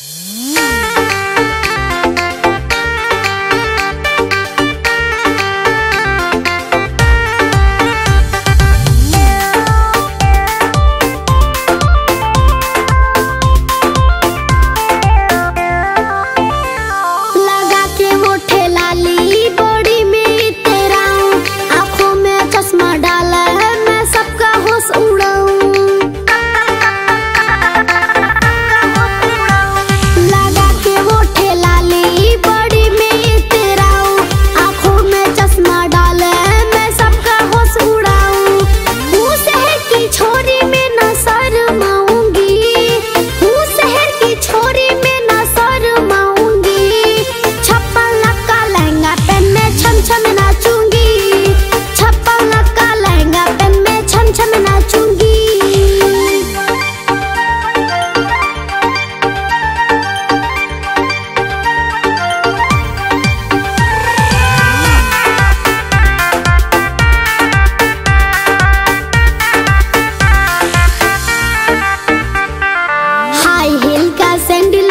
Bye. send it.